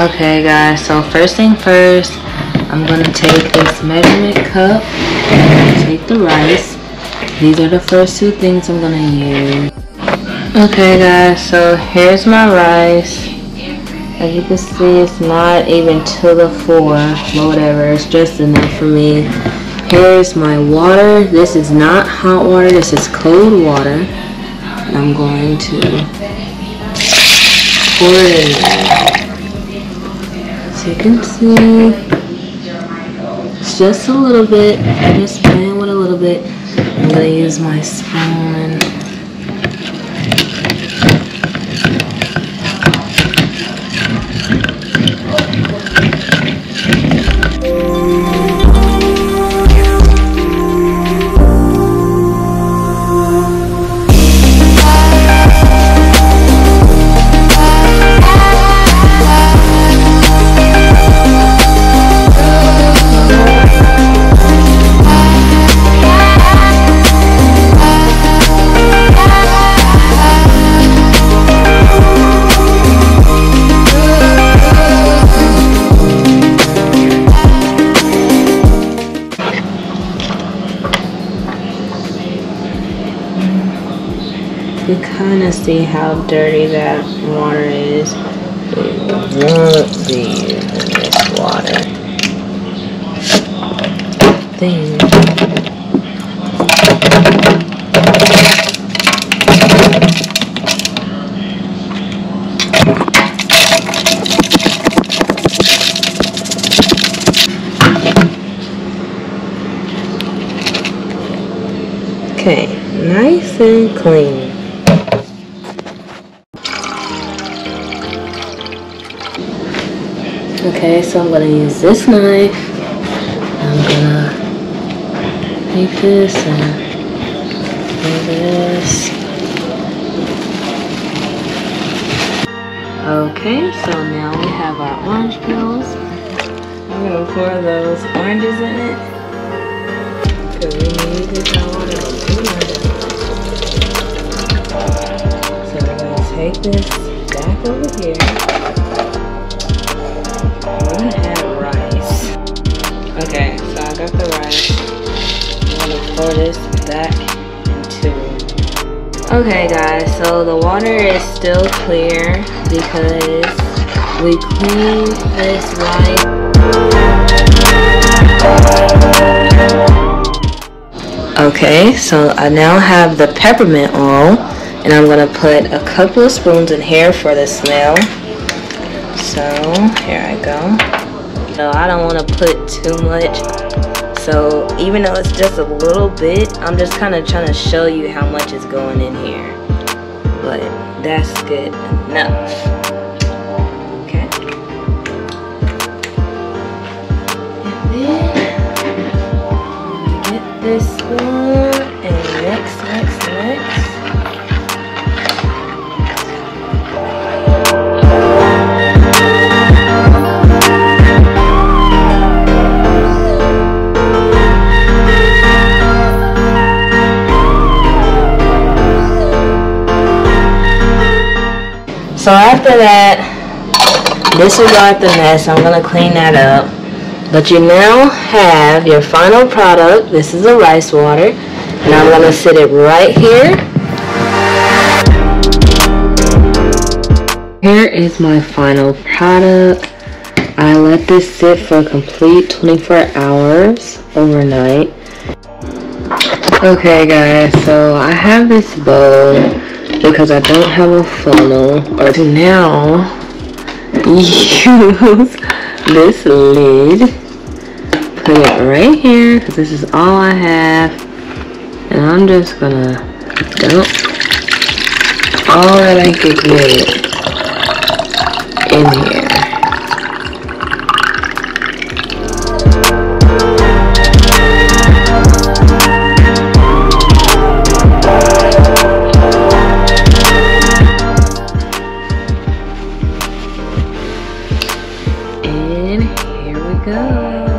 Okay guys, so first thing first, I'm gonna take this measurement cup, and take the rice. These are the first two things I'm gonna use. Okay guys, so here's my rice. As you can see, it's not even to the four, but whatever, it's just enough for me. Here's my water. This is not hot water, this is cold water. And I'm going to pour it in there. As you can see, it's just a little bit. I'm just playing with a little bit. I'm gonna use my spoon. You kind of see how dirty that water is. It won't be this water. Thing. Okay, nice and clean. Okay, so I'm gonna use this knife. I'm gonna take this and do this. Okay, so now we have our orange peels. I'm gonna pour those oranges in it. Cause we need it pour this back into. Okay, guys, so the water is still clear because we cleaned this rice. Okay, so I now have the peppermint oil and I'm gonna put a couple of spoons in here for the smell. So here I go. So I don't want to put too much. So even though it's just a little bit, I'm just kind of trying to show you how much is going in here. But that's good enough. So after that, this disregard the mess. I'm going to clean that up. But you now have your final product. This is a rice water. And I'm going to sit it right here. Here is my final product. I let this sit for a complete 24 hours overnight. Okay guys, so I have this bowl because I don't have a funnel. Or to now use this lid. Put it right here because this is all I have. And I'm just gonna dump all that I could get in here go.